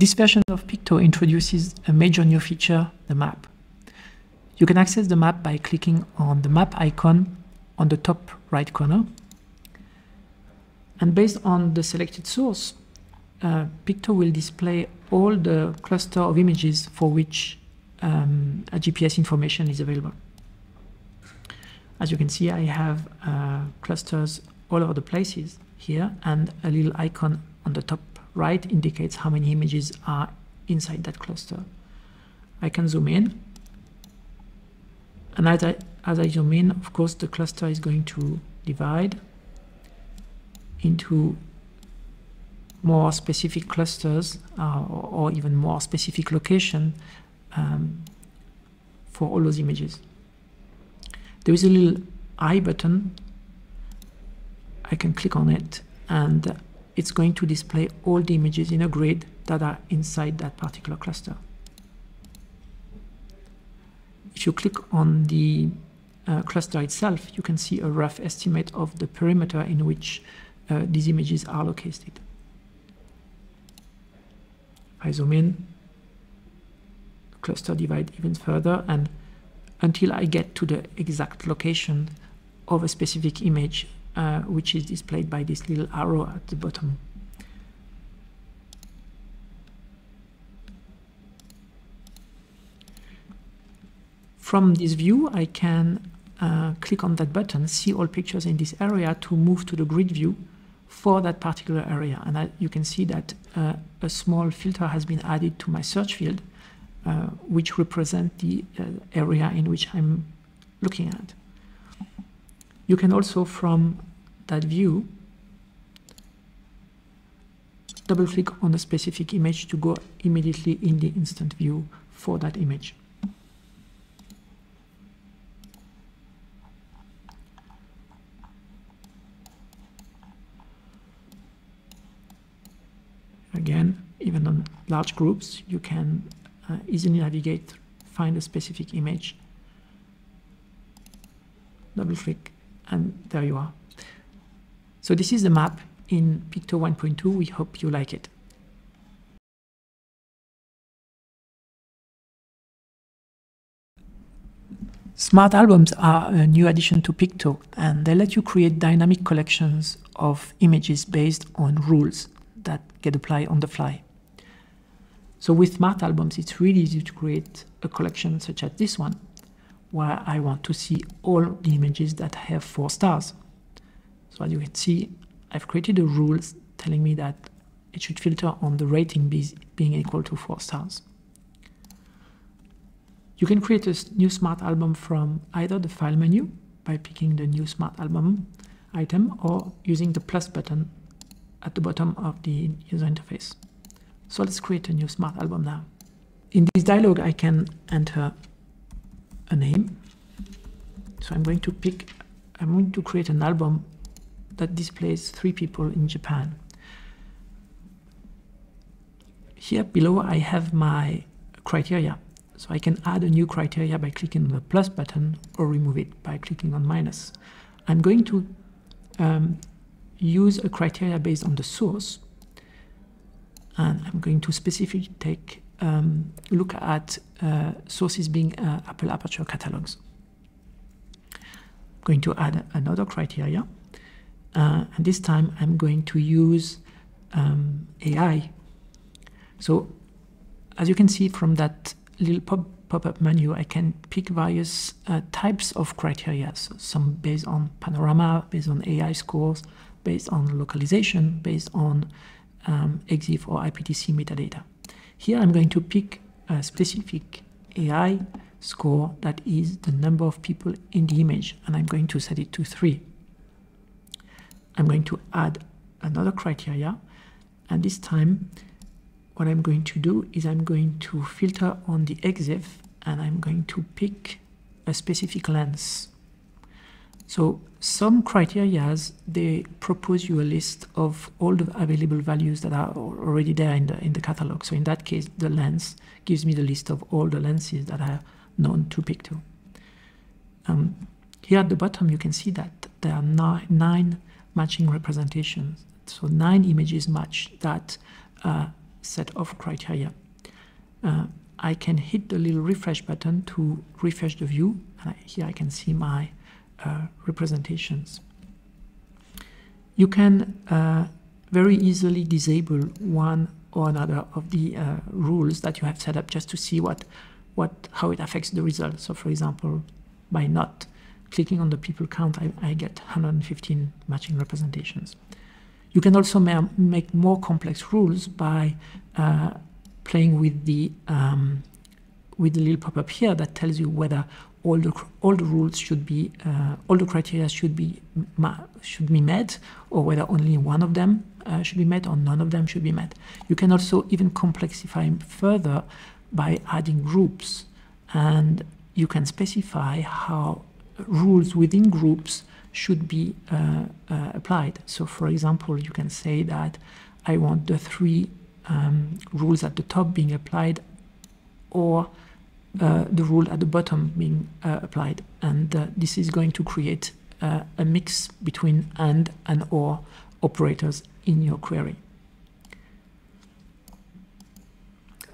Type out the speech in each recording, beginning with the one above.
This version of Peakto introduces a major new feature, the map. You can access the map by clicking on the map icon on the top right corner. And based on the selected source, uh, Peakto will display all the cluster of images for which um, a GPS information is available. As you can see, I have uh, clusters all over the places here and a little icon on the top right indicates how many images are inside that cluster. I can zoom in and as I, as I zoom in, of course, the cluster is going to divide into more specific clusters uh, or, or, even more specific location um, for all those images. There is a little I button. I can click on it and it's going to display all the images in a grid that are inside that particular cluster. If you click on the uh, cluster itself, you can see a rough estimate of the perimeter in which uh, these images are located. I zoom in, cluster divide even further, and until I get to the exact location of a specific image, uh, which is displayed by this little arrow at the bottom. From this view, I can uh, click on that button, see all pictures in this area to move to the grid view for that particular area. And I, you can see that uh, a small filter has been added to my search field, uh, which represent the uh, area in which I'm looking at. You can also, from that view, double click on a specific image to go immediately in the instant view for that image. Again, even on large groups, you can uh, easily navigate, find a specific image, double click, and there you are. So this is the map in Peakto 1.2. We hope you like it. Smart albums are a new addition to Peakto, and they let you create dynamic collections of images based on rules that get applied on the fly. So with smart albums, it's really easy to create a collection such as this one, where I want to see all the images that have four stars. So as you can see, I've created a rule telling me that it should filter on the rating being equal to four stars. You can create a new smart album from either the file menu by picking the new smart album item or using the plus button at the bottom of the user interface. So let's create a new smart album now. In this dialog, I can enter a name. So I'm going to pick, I'm going to create an album that displays three people in Japan. Here below, I have my criteria. So I can add a new criteria by clicking on the plus button or remove it by clicking on minus. I'm going to um, use a criteria based on the source. And I'm going to specifically take um, look at uh, sources being uh, Apple Aperture catalogs. I'm going to add another criteria. Uh, and this time I'm going to use um, AI. So as you can see from that little pop pop-up menu, I can pick various uh, types of criteria, so some based on panorama, based on AI scores, based on localization, based on um, EXIF or IPTC metadata. Here I'm going to pick a specific AI score that is the number of people in the image, and I'm going to set it to 3. I'm going to add another criteria, and this time what I'm going to do is I'm going to filter on the EXIF and I'm going to pick a specific lens. So some criterias, they propose you a list of all the available values that are already there in the, in the catalog. So in that case, the lens gives me the list of all the lenses that are known to Peakto. Um, here at the bottom, you can see that there are nine, nine matching representations. So nine images match that uh, set of criteria. Uh, I can hit the little refresh button to refresh the view. And here I can see my uh, representations. You can uh, very easily disable one or another of the uh, rules that you have set up just to see what, what, how it affects the result. So for example, by not clicking on the people count, I, I get 115 matching representations. You can also ma make more complex rules by uh, playing with the um, with the little pop-up here that tells you whether all the all the rules should be uh, all the criteria should be should be met or whether only one of them uh, should be met or none of them should be met. You can also even complexify further by adding groups and you can specify how rules within groups should be uh, uh, applied. So for example, you can say that I want the three um, rules at the top being applied or uh, the rule at the bottom being uh, applied. And uh, this is going to create uh, a mix between and and or operators in your query.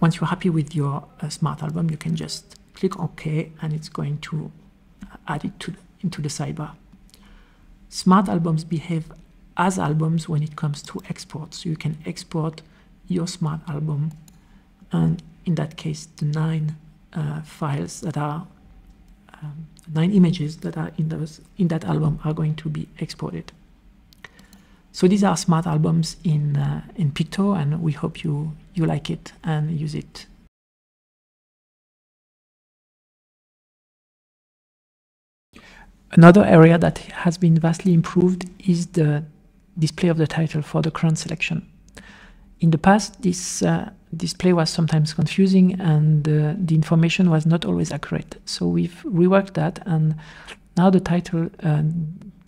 Once you're happy with your smart album, you can just click OK and it's going to add it to, into the sidebar. Smart albums behave as albums when it comes to export. So you can export your smart album and in that case the nine uh, files that are um, nine images that are in those in that album are going to be exported. So these are smart albums in uh, in Peakto and we hope you you like it and use it Another area that has been vastly improved is the display of the title for the current selection. In the past, this uh, display was sometimes confusing and uh, the information was not always accurate. So we've reworked that and now the title uh,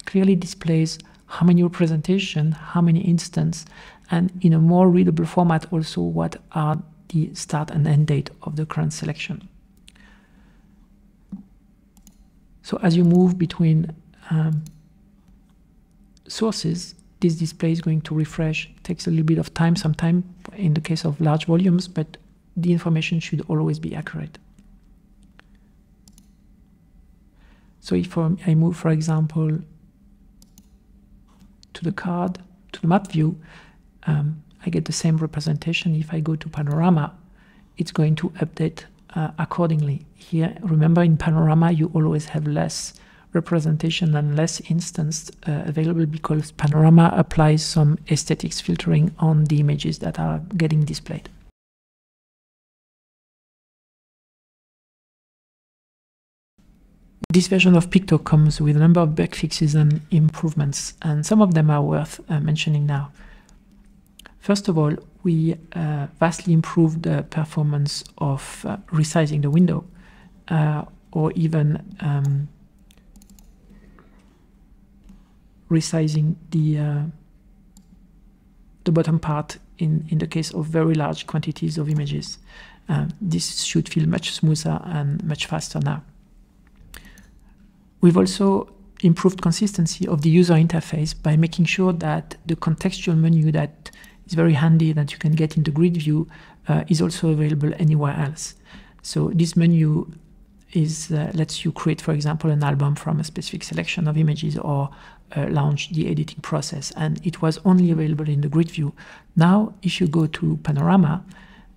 clearly displays how many representation, how many instance, and in a more readable format also what are the start and end date of the current selection. So as you move between um, sources, this display is going to refresh. It takes a little bit of time, sometime in the case of large volumes, but the information should always be accurate. So if I move, for example, to the card, to the map view, um, I get the same representation. If I go to panorama, it's going to update uh, accordingly. Here, remember in Panorama, you always have less representation and less instance uh, available because Panorama applies some aesthetics filtering on the images that are getting displayed. This version of Peakto comes with a number of bug fixes and improvements, and some of them are worth uh, mentioning now. First of all, we uh, vastly improved the performance of uh, resizing the window uh, or even um, resizing the uh, the bottom part in, in the case of very large quantities of images. Uh, this should feel much smoother and much faster now. We've also improved consistency of the user interface by making sure that the contextual menu that is very handy that you can get in the grid view uh, is also available anywhere else. So this menu is uh, lets you create, for example, an album from a specific selection of images or uh, launch the editing process. And it was only available in the grid view. Now, if you go to Panorama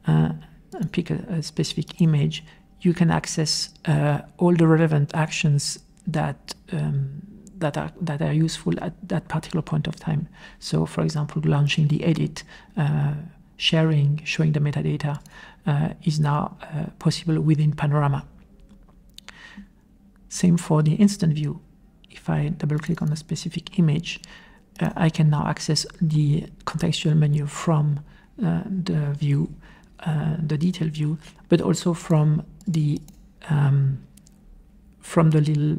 uh, and pick a, a, specific image, you can access uh, all the relevant actions that um, that are that are useful at that particular point of time. So, for example, launching the edit, uh, sharing, showing the metadata uh, is now possible within Panorama. Same for the instant view. If I double click on a specific image, uh, I can now access the contextual menu from uh, the view, uh, the detail view, but also from the um, from the little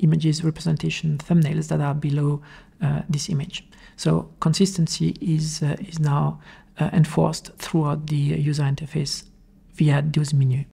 images representation thumbnails that are below uh, this image. So consistency is, uh, is now uh, enforced throughout the user interface via those menu.